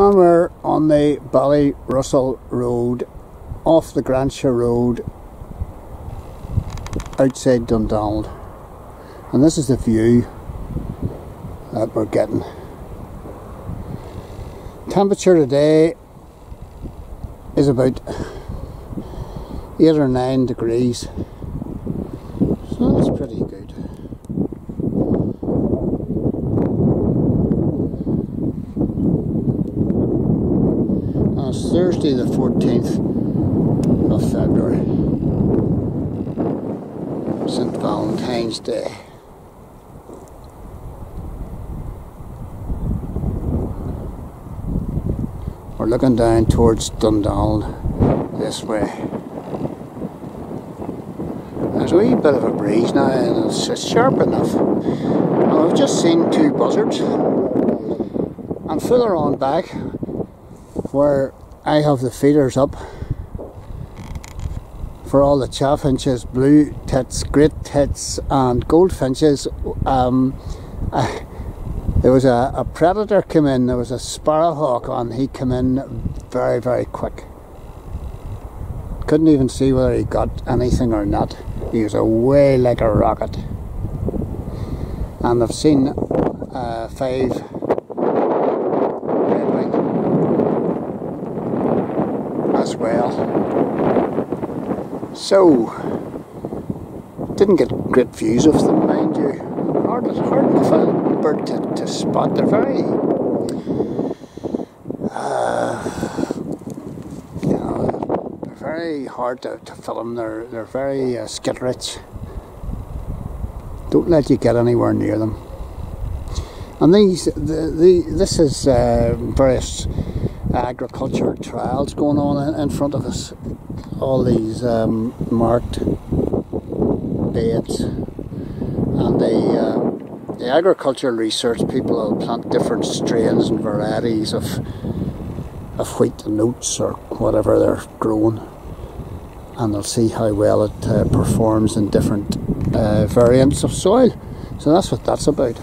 And we're on the Ballyrussell Road, off the Gransha Road, outside Dundonald. And this is the view that we're getting. Temperature today is about 8 or 9 degrees. So that's pretty good. Thursday the 14th of February. St. Valentine's Day. We're looking down towards Dundonald this way. There's a wee bit of a breeze now and it's, sharp enough. And we've just seen two buzzards. And further on back, where I have the feeders up for all the chaffinches, blue tits, great tits and goldfinches, um, I, there was a, a predator come in, there was a sparrowhawk on, he came in very, very quick. Couldn't even see whether he got anything or not. He was away like a rocket. And I've seen uh, five well. So, didn't get great views of them, mind you. Hard, hard enough bird to, to spot. They're very, uh, you know, they're very hard to, to film. They're they're very uh, rich. Don't let you get anywhere near them. And these, the, the this is uh, various agriculture trials going on in, in, front of us. All these um, marked beds, and they. Uh, the agricultural research people will plant different strains and varieties of of wheat and oats or whatever they're growing and they'll see how well it uh, performs in different uh, variants of soil so that's what that's about